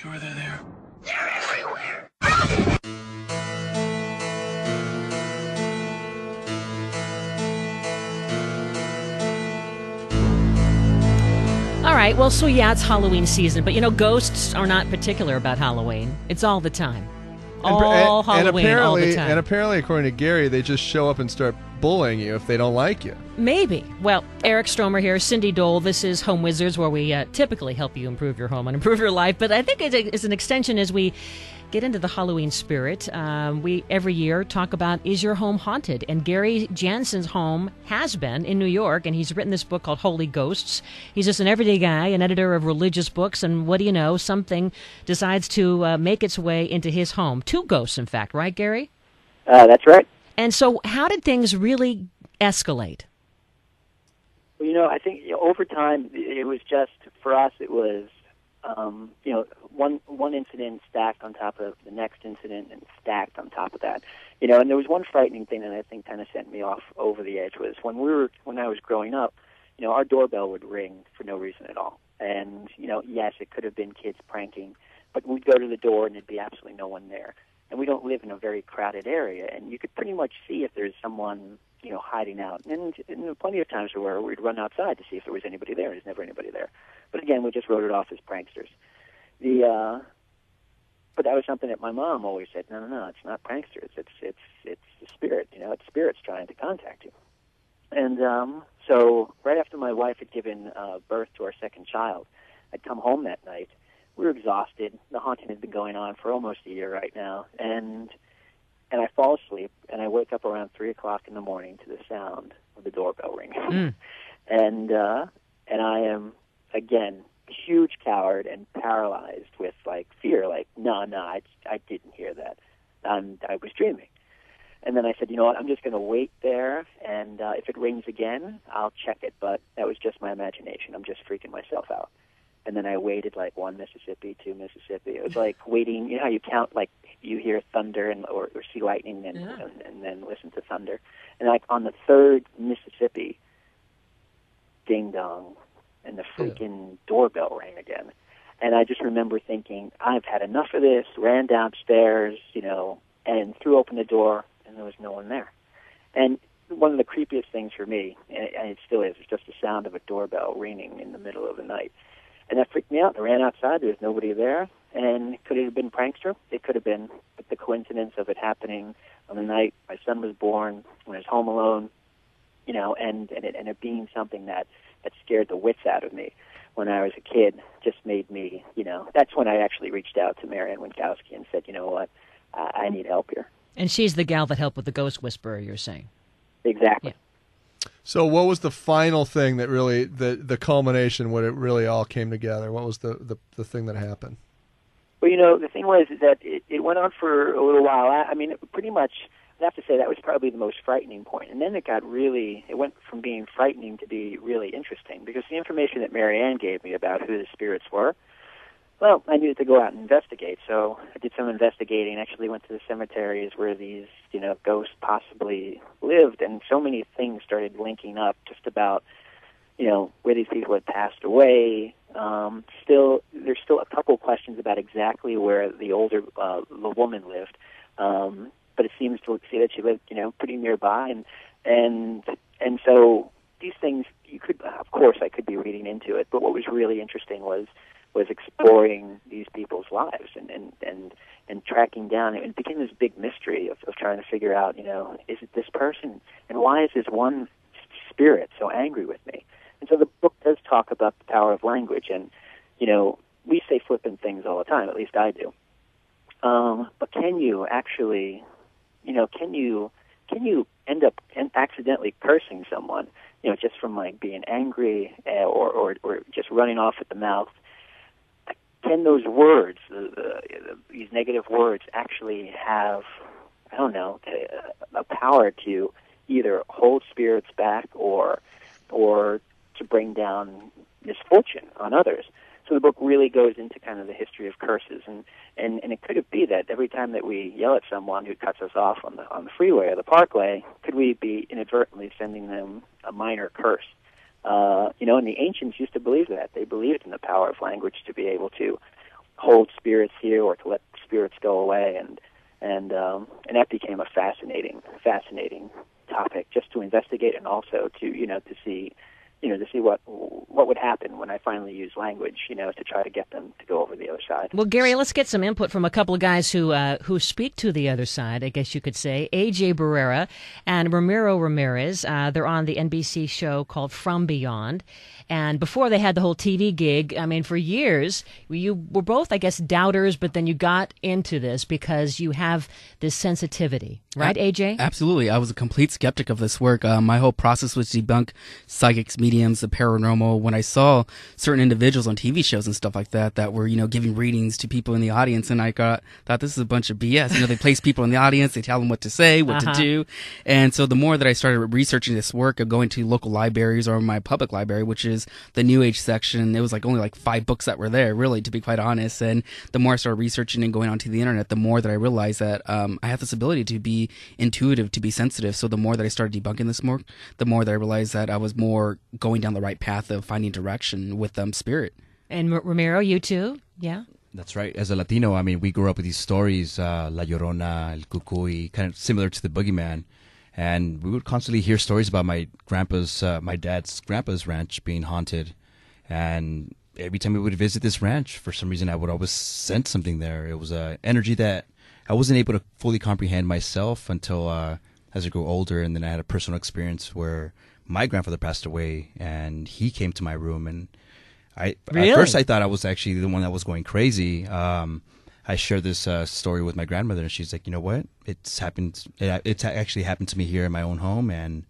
sure they're there? They're everywhere. All right, well, so yeah, it's Halloween season, but you know, ghosts are not particular about Halloween. It's all the time. All and, Halloween, and apparently, all the time. and apparently, according to Gary, they just show up and start bullying you if they don't like you. Maybe. Well, Eric Stromer here, Cindy Dole. This is Home Wizards, where we uh, typically help you improve your home and improve your life. But I think it's, a, it's an extension as we get into the Halloween spirit. Um, we every year talk about is your home haunted? And Gary Jansen's home has been in New York, and he's written this book called Holy Ghosts. He's just an everyday guy, an editor of religious books, and what do you know? Something decides to uh, make its way into his home. Two ghosts, in fact, right, Gary? Uh, that's right. And so, how did things really escalate? Well, you know, I think you know, over time it was just for us. It was, um, you know, one one incident stacked on top of the next incident and stacked on top of that. You know, and there was one frightening thing that I think kind of sent me off over the edge was when we were when I was growing up. You know, our doorbell would ring for no reason at all, and you know, yes, it could have been kids pranking, but we'd go to the door and there'd be absolutely no one there. And we don't live in a very crowded area, and you could pretty much see if there's someone you know, hiding out. And, and plenty of times where we'd run outside to see if there was anybody there. There's never anybody there. But again, we just wrote it off as pranksters. The uh, but that was something that my mom always said. No, no, no, it's not pranksters. It's it's it's the spirit. You know, it's spirits trying to contact you. And um, so, right after my wife had given uh, birth to our second child, I'd come home that night. We were exhausted. The haunting had been going on for almost a year right now, and and I fall asleep and I wake up around three o'clock in the morning to the sound of the doorbell ringing, Mm. and uh, and I am again huge coward and paralyzed with like fear, like no, no, I I didn't hear that, um, I was dreaming. And then I said, you know what, I'm just going to wait there, and uh, if it rings again, I'll check it. But that was just my imagination. I'm just freaking myself out. And then I waited like one Mississippi, two Mississippi. It was like waiting. You know how you count like you hear thunder and or, or see lightning and, Yeah. and and then listen to thunder. And like on the third Mississippi, ding dong, and the freaking doorbell rang again. And I just remember thinking, I've had enough of this. Ran downstairs, you know, and threw open the door, and there was no one there. And one of the creepiest things for me, and it, and it still is, is just the sound of a doorbell ringing in the middle of the night. And that freaked me out. I ran outside. There was nobody there. And could it have been prankster? It could have been. But the coincidence of it happening on the night my son was born, when I was home alone, you know, and and it, and it being something that that scared the wits out of me when I was a kid, just made me, you know, that's when I actually reached out to Mary Ann Winkowski and said, you know what, I, I need help here. And she's the gal that helped with the ghost whisperer, you're saying. Exactly. So, what was the final thing that really the the culmination when it really all came together? What was the the, the thing that happened? Well, you know, the thing was that it, it went on for a little while. I, I mean, pretty much, I have to say that was probably the most frightening point. And then it got really, it went from being frightening to be really interesting because the information that Mary Ann gave me about who the spirits were, well, I needed to go out and investigate. So I did some investigating. Actually, went to the cemeteries where these, you know, ghosts possibly lived, and so many things started linking up just about you know, where these people had passed away. Um, still, there's still a couple questions about exactly where the older uh, the woman lived, um, but it seems to see that she lived, you know, pretty nearby, and and and so these things you could, of course, I could be reading into it, but what was really interesting was was exploring these people's lives and and and and tracking down. It became this big mystery of, of trying to figure out, you know, is it this person, and why is this one spirit so angry with me? And so the book does talk about the power of language, and you know, we say flippant things all the time. At least I do. Um, but can you actually, you know, can you can you end up en- accidentally cursing someone, you know, just from like being angry uh, or, or or just running off at the mouth? Can those words, the, these negative words, actually have, I don't know, a, a power to either hold spirits back or or to bring down misfortune on others. So the book really goes into kind of the history of curses, and and and it could it be that every time that we yell at someone who cuts us off on the on the freeway or the parkway, could we be inadvertently sending them a minor curse? Uh, you know, and the ancients used to believe that. They believed in the power of language to be able to hold spirits here or to let spirits go away, and and um, and that became a fascinating fascinating topic just to investigate and also to you know to see you know, to see what what would happen when I finally use language, you know, to try to get them to go over the other side. Well, Gary, let's get some input from a couple of guys who uh, who speak to the other side. I guess you could say AJ Barrera and Ramiro Ramirez. Uh, they're on the NBC show called From Beyond, and before they had the whole TV gig, I mean, for years you were both, I guess, doubters, but then you got into this because you have this sensitivity, right, AJ? Absolutely, I was a complete skeptic of this work. Uh, my whole process was debunk psychics mediums, the paranormal. When I saw certain individuals on TV shows and stuff like that that were, you know, giving readings to people in the audience, and I got thought this is a bunch of BS. You know, they place people in the audience, they tell them what to say, what Uh-huh. to do, and so the more that I started researching this work, of going to local libraries or my public library, which is the New Age section, it was like only like five books that were there, really, to be quite honest. And the more I started researching and going onto the internet, the more that I realized that um, I have this ability to be intuitive, to be sensitive. So the more that I started debunking this more, the more that I realized that I was more going down the right path of finding direction with um, spirit. And R- Ramiro, you too? Yeah. That's right. As a Latino, I mean, we grew up with these stories, uh, La Llorona, El Cucuy, kind of similar to the Boogeyman. And we would constantly hear stories about my grandpa's, uh, my dad's grandpa's ranch being haunted. And every time we would visit this ranch, for some reason, I would always sense something there. It was a energy that I wasn't able to fully comprehend myself until uh, as I grew older. And then I had a personal experience where my grandfather passed away, and he came to my room and I Really? at first I thought I was actually the one that was going crazy. Um, I shared this uh, story with my grandmother, and she's like, "You know what? It's happened. It, it's actually happened to me here in my own home." And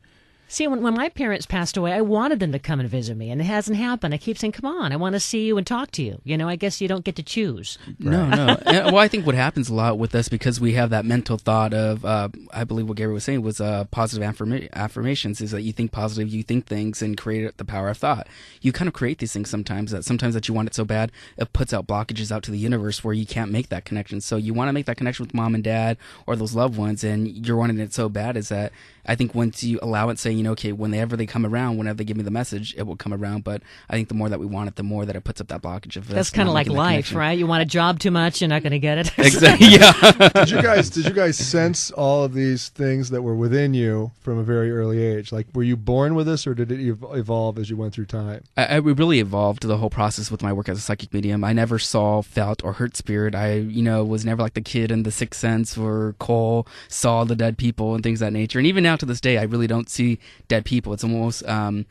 See, when, when my parents passed away, I wanted them to come and visit me, and it hasn't happened. I keep saying, "Come on, I want to see you and talk to you." You know, I guess you don't get to choose. No, no. And, well, I think what happens a lot with us because we have that mental thought of, uh, I believe what Gary was saying was uh, positive affirma- affirmations is that you think positive, you think things, and create the power of thought. You kind of create these things sometimes that sometimes that you want it so bad, it puts out blockages out to the universe where you can't make that connection. So you want to make that connection with mom and dad or those loved ones, and you're wanting it so bad is that I think once you allow it, saying, you know, okay, whenever they come around, whenever they give me the message, it will come around. But I think the more that we want it, the more that it puts up that blockage of That's kind of like life, right? You want a job too much, you're not going to get it. Exactly. Yeah. did you guys did you guys sense all of these things that were within you from a very early age? Like, were you born with this, or did it evolve as you went through time? I, I really evolved the whole process with my work as a psychic medium. I never saw, felt, or hurt spirit. I, you know, was never like the kid in The Sixth Sense or Cole saw the dead people and things of that nature. And even now to this day, I really don't see dead people. It's almost um,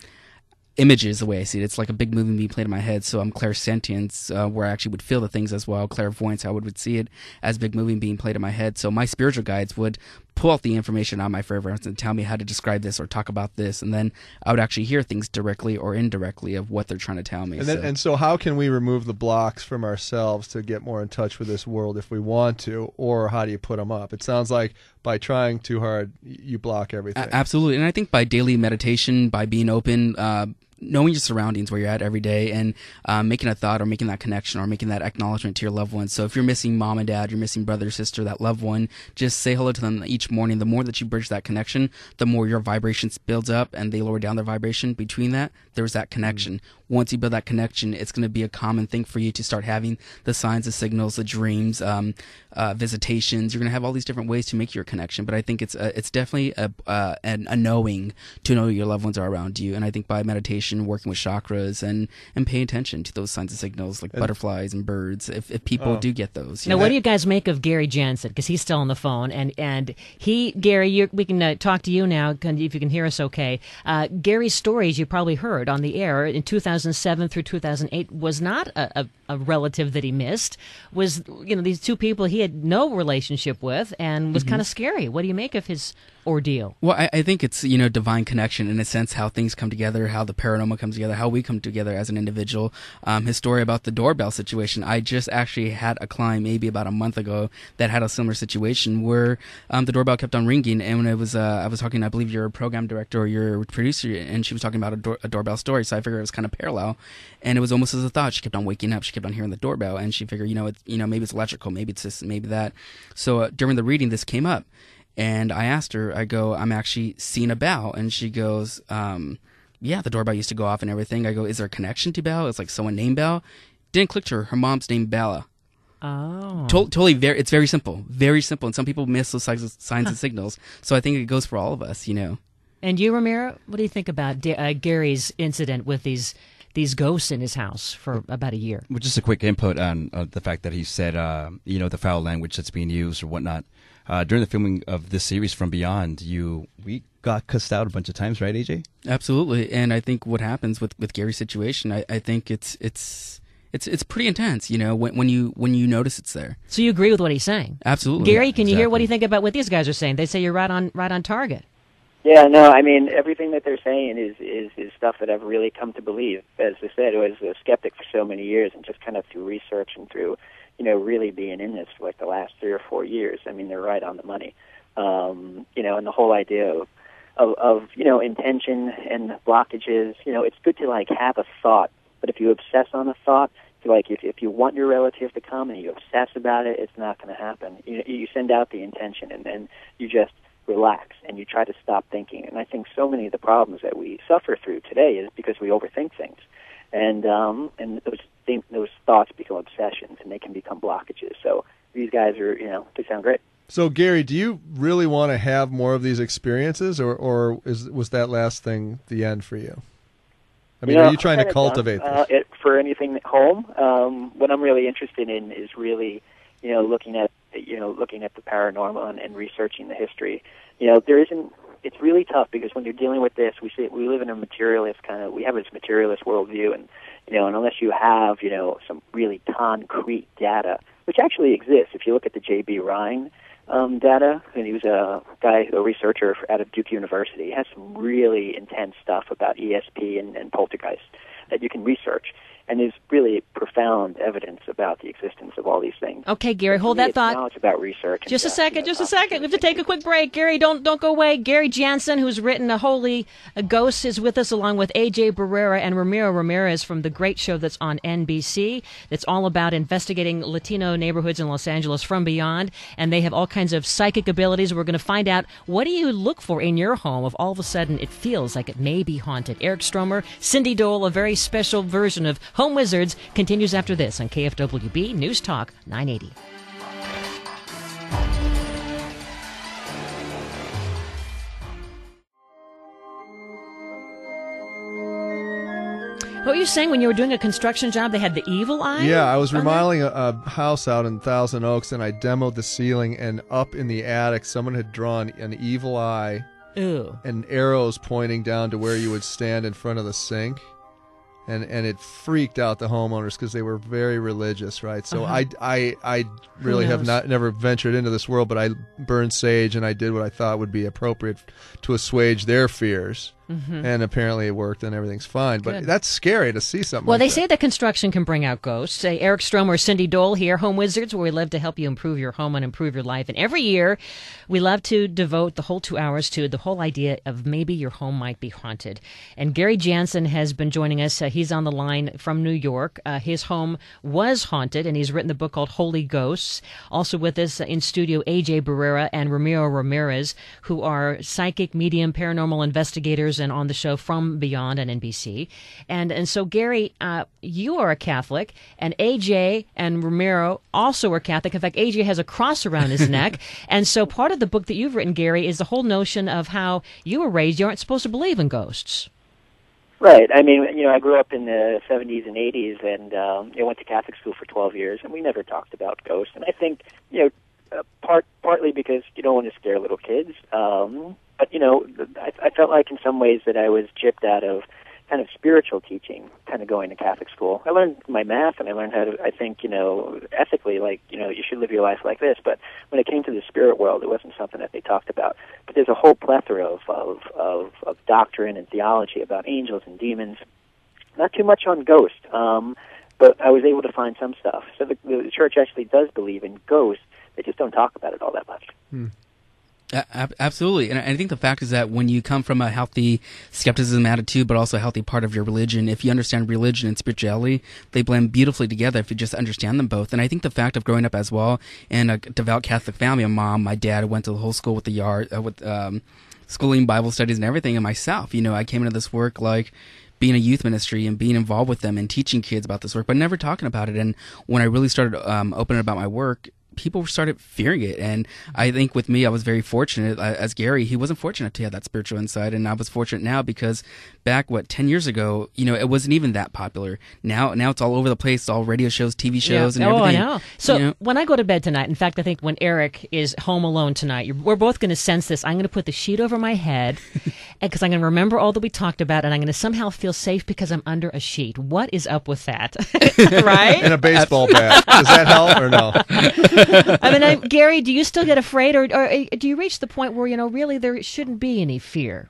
images the way I see it. It's like a big movie being played in my head. So I'm clairsentience, uh, where I actually would feel the things as well. Clairvoyance, I would, would see it as big movie being played in my head. So my spiritual guides would pull out the information on my forever and tell me how to describe this or talk about this, and then I would actually hear things directly or indirectly of what they're trying to tell me. And then, So- and so, how can we remove the blocks from ourselves to get more in touch with this world if we want to, or how do you put them up? It sounds like by trying too hard, you block everything. Absolutely, and I think by daily meditation, by being open, uh, knowing your surroundings, where you're at every day, and um, making a thought or making that connection or making that acknowledgement to your loved ones. So if you're missing mom and dad, you're missing brother, sister, that loved one, just say hello to them each morning. The more that you bridge that connection, the more your vibrations builds up, and they lower down their vibration. Between that, there's that connection. Once you build that connection, it's going to be a common thing for you to start having the signs, the signals, the dreams, um, uh, visitations. You're going to have all these different ways to make your connection. But I think it's uh, it's definitely a, uh, an, a knowing to know your loved ones are around you. And I think by meditation, working with chakras, and and paying attention to those signs and signals like butterflies and birds, if, if people do get those. Now, know. what do you guys make of Gary Jansen? Because he's still on the phone, and and he, Gary, you we can uh, talk to you now if you can hear us. Okay, uh, Gary's stories you probably heard on the air in 2007 through 2008 was not a, a, a relative that he missed. Was you know these two people he had no relationship with, and was mm-hmm. kind of scary. What do you make of his ordeal? Well, I, I think it's you know divine connection in a sense how things come together, how the paranormal comes together, how we come together as an individual. Um, his story about the doorbell situation. I just actually had a client maybe about a month ago that had a similar situation where um, the doorbell kept on ringing, and when it was uh, I was talking, I believe your program director or your producer, and she was talking about a, door, a doorbell story. So I figured it was kind of parallel, and it was almost as a thought. She kept on waking up, she kept on hearing the doorbell, and she figured, you know, it's you know maybe it's electrical, maybe it's this, maybe that. So uh, during the reading, this came up. And I asked her, I go, I'm actually seeing a bell. And she goes, um, yeah, the doorbell used to go off and everything. I go, is there a connection to Bell? It's like someone named Bell. Didn't click to her. Her mom's named Bella. Oh. To- totally, very. It's very simple, very simple, and some people miss those signs, signs and signals. So I think it goes for all of us. You know. And you, Ramiro, what do you think about Da- uh, Gary's incident with these these ghosts in his house for about a year? Well, just a quick input on uh, the fact that he said, uh, you know, the foul language that's being used or whatnot. Uh, during the filming of this series from Beyond, you we got cussed out a bunch of times, right, AJ? Absolutely, and I think what happens with with Gary's situation, I, I think it's it's it's it's pretty intense. You know, when when you when you notice it's there. So you agree with what he's saying? Absolutely, Gary, can you hear what do you think about what these guys are saying? They say you're right on right on target. Yeah, no, I mean everything that they're saying is is is stuff that I've really come to believe. As I said, I was a skeptic for so many years, and just kind of through research and through, you know, really being in this for like the last three or four years. I mean, they're right on the money. Um, you know, and the whole idea of of, of you know intention and blockages. You know, it's good to like have a thought, but if you obsess on a thought, feel like if if you want your relative to come and you obsess about it, it's not going to happen. You you send out the intention, and then you just relax and you try to stop thinking. And I think so many of the problems that we suffer through today is because we overthink things, and um, and those think, those thoughts become obsessions, and they can become blockages. So these guys are, you know, they sound great. So Gary, do you really want to have more of these experiences, or or is was that last thing the end for you? I mean, You know, are you trying to kinda done, cultivate uh, this? it for anything at home? Um, what I'm really interested in is really, you know, looking at you know looking at the paranormal and, and researching the history. You know, there isn't. It's really tough because when you're dealing with this, we see we live in a materialist kind of. We have this materialist worldview, and you know, and unless you have you know some really concrete data, which actually exists, if you look at the J.B. Rhine um, data, and he was a guy, a researcher out of Duke University. He has some really intense stuff about ESP and, and poltergeist that you can research, and there's really profound evidence about the existence of all these things. Okay, Gary, hold me, that thought. Now it's about research. Just a second, just a second. We have to take a quick break. Gary, don't don't go away. Gary Jansen, who's written a Holy Ghost, is with us along with AJ Barrera and Ramiro Ramirez from the great show that's on NBC. That's all about investigating Latino neighborhoods in Los Angeles from beyond, and they have all kinds of psychic abilities. We're going to find out what do you look for in your home if all of a sudden it feels like it may be haunted. Eric Stromer, Cindy Dole, a very special version of Home Wizards continues after this on KFWB News Talk 980. What were you saying when you were doing a construction job? They had the evil eye. Yeah, I was remodeling a, a house out in Thousand Oaks, and I demoed the ceiling. And up in the attic, someone had drawn an evil eye Ooh. and arrows pointing down to where you would stand in front of the sink. And, and it freaked out the homeowners because they were very religious, right? So Uh-huh. I, I, I really have not never ventured into this world, but I burned sage and I did what I thought would be appropriate to assuage their fears, and apparently it worked and everything's fine. But Mm-hmm. Good. that's scary to see something. Well, like they that. say that construction can bring out ghosts. Say Eric Stromer, Cindy Dole here, Home Wizards, where we love to help you improve your home and improve your life. And every year, we love to devote the whole two hours to the whole idea of maybe your home might be haunted. And Gary Jansen has been joining us. Uh, he's on the line from New York. Uh, his home was haunted, and he's written the book called Holy Ghosts. Also with us in studio, AJ Barrera and Ramiro Ramirez, who are psychic, medium, paranormal investigators, and on the show from Beyond on NBC. And and so Gary, uh, you are a Catholic, and AJ and Ramiro also are Catholic. In fact, AJ has a cross around his neck. And so part of the book that you've written, Gary, is the whole notion of how you were raised. You aren't supposed to believe in ghosts. Right. I mean, you know, I grew up in the 70s and 80s, and um, I went to Catholic school for 12 years, and we never talked about ghosts. And I think, you know, uh, part partly because you don't want to scare little kids, um, but you know, I, I felt like in some ways that I was gypped out of kind of spiritual teaching, kind of going to Catholic school. I learned my math, and I learned how to. I think, you know, ethically, like you know, you should live your life like this. But when it came to the spirit world, it wasn't something that they talked about. But there's a whole plethora of of of, of doctrine and theology about angels and demons not too much on ghosts, um, but I was able to find some stuff. So the, the church actually does believe in ghosts. They just don't talk about it all that much. Ab- absolutely, and I think the fact is that when you come from a healthy skepticism attitude, but also a healthy part of your religion, if you understand religion and spirituality, they blend beautifully together if you just understand them both. And I think the fact of growing up as well in a devout Catholic family, my mom, my dad went to the whole school with the yard uh, with um, schooling, Bible studies, and everything, and myself, you know, I came into this work like being a youth ministry and being involved with them and teaching kids about this work, but never talking about it. And when I really started um, opening about my work, people started fearing it. And I mm-hmm. think with me, I was very fortunate. As Gary, he wasn't fortunate to have that spiritual insight, and I was fortunate now because back what ten years ago, you know, it wasn't even that popular. Now, now it's all over the place, all radio shows, TV shows, and oh, everything. I know. So you know? when I go to bed tonight, in fact, I think when Eric is home alone tonight, you're, we're both going to sense this. I'm going to put the sheet over my head because I'm going to remember all that we talked about, and I'm going to somehow feel safe because I'm under a sheet. What is up with that? right? And a baseball bat. Does that help or no? I mean, I, Gary, do you still get afraid, or, or uh, do you reach the point where you know really there shouldn't be any fear?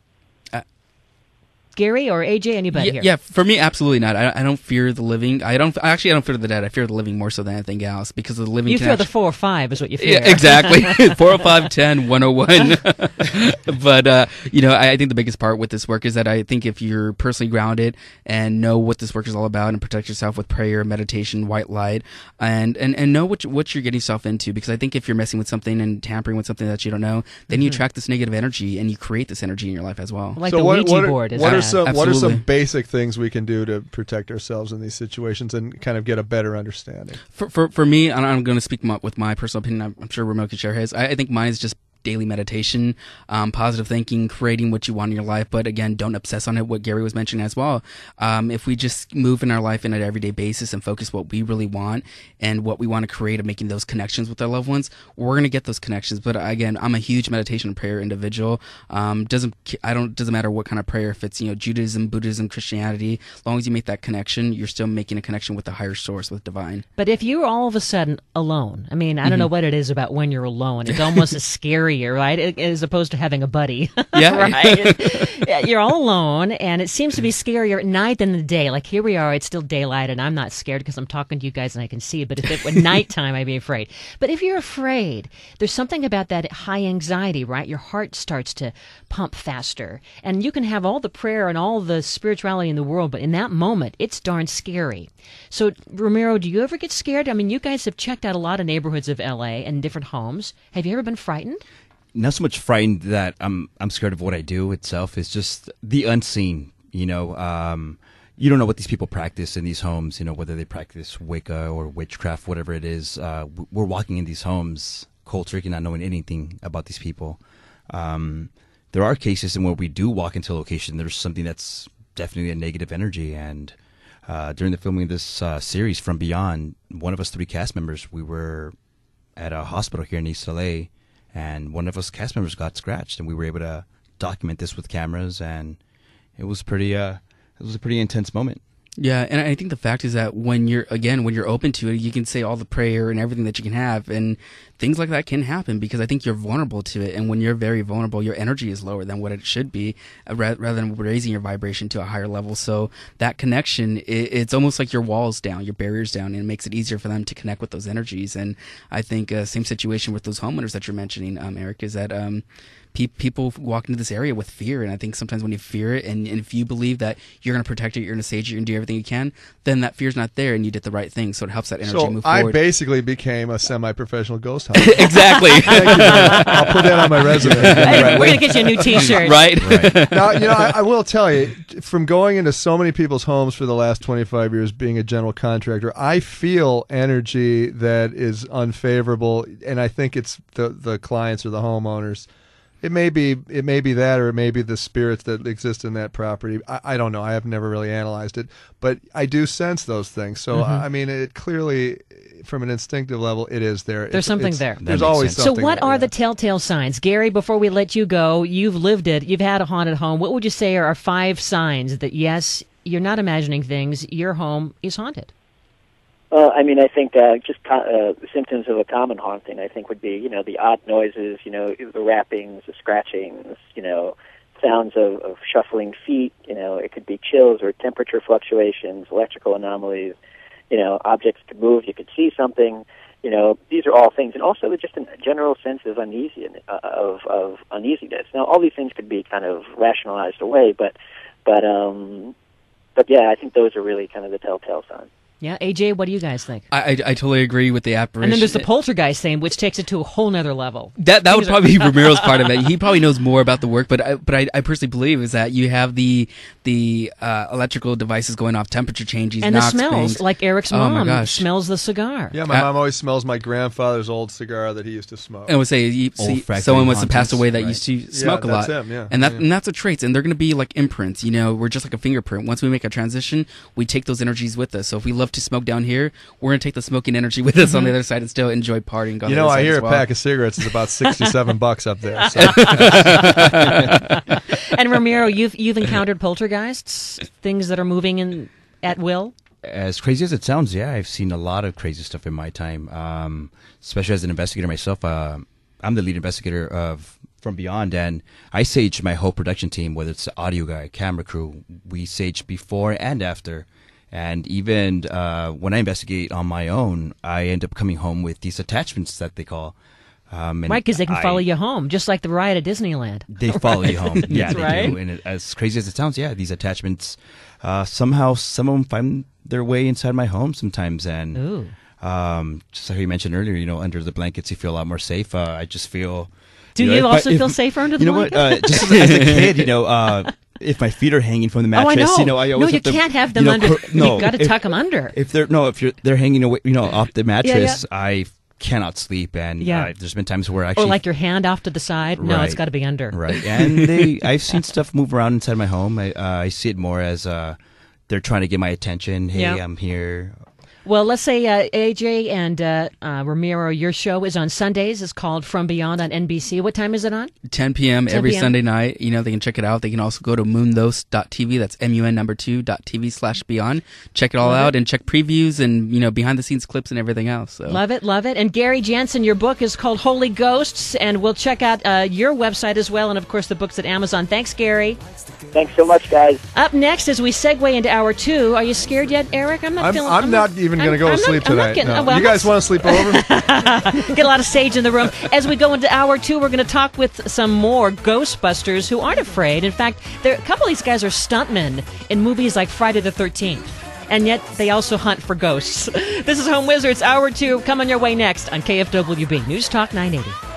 Gary or AJ, anybody yeah, here? yeah, for me, absolutely not. I, I don't fear the living. I don't. Actually, I don't fear the dead. I fear the living more so than anything else because the living. You can fear the four or five is what you fear. Yeah, exactly. 405 10 101. but, uh, you know, I, I think the biggest part with this work is that I think if you're personally grounded and know what this work is all about and protect yourself with prayer, meditation, white light, and, and, and know what, you, what you're getting yourself into. Because I think if you're messing with something and tampering with something that you don't know, then you attract this negative energy and you create this energy in your life as well. Like so the what, Ouija what, are- board is what are some what are some basic things we can do to protect ourselves in these situations and kind of get a better understanding? for for for me, and I'm going to speak my, with my personal opinion. I'm, I'm sure Ramon can share his. I, I think mine is just daily meditation, um, positive thinking, creating what you want in your life. But again, don't obsess on it. What Gary was mentioning as well. Um, if we just move in our life in an everyday basis and focus what we really want and what we want to create and making those connections with our loved ones, we're going to get those connections. But again, I'm a huge meditation and prayer individual. Um, doesn't I don't doesn't matter what kind of prayer. If it's you know Judaism, Buddhism, Christianity, as long as you make that connection, you're still making a connection with the higher source, with divine. But if you're all of a sudden alone, I mean, I Mm-hmm. don't know what it is about when you're alone. It's almost as scarier, right? As opposed to having a buddy. Yeah. right? You're all alone, and it seems to be scarier at night than the day. Like here we are, it's still daylight, and I'm not scared because I'm talking to you guys and I can see it. But if it were nighttime, I'd be afraid. But if you're afraid, there's something about that high anxiety, right? Your heart starts to pump faster, and you can have all the prayer and all the spirituality in the world, but in that moment, it's darn scary. So, Ramiro, do you ever get scared? I mean, you guys have checked out a lot of neighborhoods of LA and different homes. Have you ever been frightened? Not so much frightened that I'm I'm scared of what I do itself. It's just the unseen. You know, um, you don't know what these people practice in these homes. You know, whether they practice Wicca or witchcraft, whatever it is. Uh, we're walking in these homes cold turkey, not knowing anything about these people. Um, there are cases in where we do walk into a location. There's something that's definitely a negative energy, and uh, during the filming of this uh, series, From Beyond, one of us three cast members, we were at a hospital here in East LA, and one of us cast members got scratched, and we were able to document this with cameras, and it was pretty. Uh, it was a pretty intense moment. Yeah, and I think the fact is that when you're again when you're open to it, you can say all the prayer and everything that you can have, and things like that can happen because I think you're vulnerable to it, and when you're very vulnerable, your energy is lower than what it should be, uh, rather than raising your vibration to a higher level. So that connection, it's almost like your walls down, your barriers down, and it makes it easier for them to connect with those energies. And I think uh, same situation with those homeowners that you're mentioning, um, Eric, is that. Um, pe- people walk into this area with fear and i think sometimes when you fear it and, and if you believe that you're going to protect it you're going to sage it you're going to do everything you can then that fear's not there and you did the right thing so it helps that energy So move I forward I basically became a semi-professional ghost hunter. exactly you. I'll put that on my resume. Hey, we're going to get you a new t shirt. right now, you know, I, I will tell you, from going into so many people's homes for the last 25 years, being a general contractor, I feel energy that is unfavorable, and I think it's the the clients or the homeowners. It may be it may be that, or it may be the spirits that exist in that property. I, I don't know. I have never really analyzed it, but I do sense those things. So Mm-hmm. I mean, it clearly, from an instinctive level, it is there. There's something there. There's always sense. So, what there, are yeah. the telltale signs? Gary, before we let you go, you've lived it, you've had a haunted home. What would you say are five signs that, yes, you're not imagining things, your home is haunted? Well, I mean, I think uh, just co- uh, symptoms of a common haunting, I think, would be, you know, the odd noises, you know, the rappings, the scratchings, you know, sounds of, of shuffling feet, you know, it could be chills or temperature fluctuations, electrical anomalies, you know, objects could move, you could see something, you know, these are all things, and also just a general sense of uneasiness, uh, of, of uneasiness. Now, all these things could be kind of rationalized away, but, but, um, but yeah, I think those are really kind of the telltale signs. Yeah, AJ, what do you guys think? I, I, I totally agree with the apparition. And then there's the poltergeist thing, which takes it to a whole nother level. That that would probably be Ramiro's part of it. He probably knows more about the work, but I, but I, I personally believe is that you have the the uh, electrical devices going off, temperature changes, and the knocks, smells, bangs. like Eric's Oh mom gosh. smells the cigar. Yeah, my Uh, mom always smells my grandfather's old cigar that he used to smoke. And I would say you, see, someone was to pass away that right. used to smoke a lot, him, yeah, and that yeah. and that's a trait, and they're going to be like imprints. You know, we're just like a fingerprint. Once we make a transition, we take those energies with us. So if we love to smoke down here, we're going to take the smoking energy with us on the other side and still enjoy partying. On you know, I hear as a well. pack of cigarettes is about sixty-seven bucks up there. So. And Ramiro, you've you've encountered poltergeists, things that are moving in at will. As crazy as it sounds, yeah, I've seen a lot of crazy stuff in my time. Um, especially as an investigator myself, uh, I'm the lead investigator of From Beyond, and I sage my whole production team, whether it's the audio guy, camera crew. We sage before and after, and even uh, when I investigate on my own, I end up coming home with these attachments that they call. Um, and Right, because they can I- follow you home, just like the ride at Disneyland. They follow you home. Yeah, they right. do. And it, as crazy as it sounds, yeah, these attachments uh, somehow some of them find their way inside my home sometimes. And Ooh. um, just like you mentioned earlier, you know, under the blankets you feel a lot more safe. Uh, I just feel. Do know, you if I- also if- feel safer under the You know what? Uh, just as, as a kid, you know. Uh, if my feet are hanging from the oh, I mattress, know. you know, I always no, you have to, can't have them you know, under. no, You've got to tuck them under. If they're no, if you're they're hanging away, you know, off the yeah. mattress, I cannot sleep, and Yeah. uh, there's been times where I or like your hand off to the side. No, it's got to be under. Right, and they, I've seen stuff move around inside my home. I, uh, I see it more as uh, they're trying to get my attention. Hey, Yeah. I'm here. Well, let's say uh, AJ and uh, uh, Ramiro, your show is on Sundays. It's called From Beyond on NBC. What time is it on? 10 p.m. 10 every p.m. Sunday night. You know, they can check it out. They can also go to mun2.tv. That's M-U-N number two dot TV slash beyond. Check it all Love out it. and check previews and, you know, behind the scenes clips and everything else. So. Love it, love it. And Gary Jansen, your book is called Holy Ghosts, and we'll check out uh, your website as well, and of course the books at Amazon. Thanks, Gary. Thanks so much, guys. Up next, as we segue into hour two, are you scared yet, Eric? I'm not I'm, feeling. I'm not even going to go I'm to not- sleep not tonight. getting- no. well, you guys want to sleep over? Get a lot of sage in the room. As we go into hour two, we're going to talk with some more Ghostbusters who aren't afraid. In fact, there, a couple of these guys are stuntmen in movies like Friday the 13th. And yet they also hunt for ghosts. This is Home Wizards, hour two, coming your way next on KFWB News Talk 980.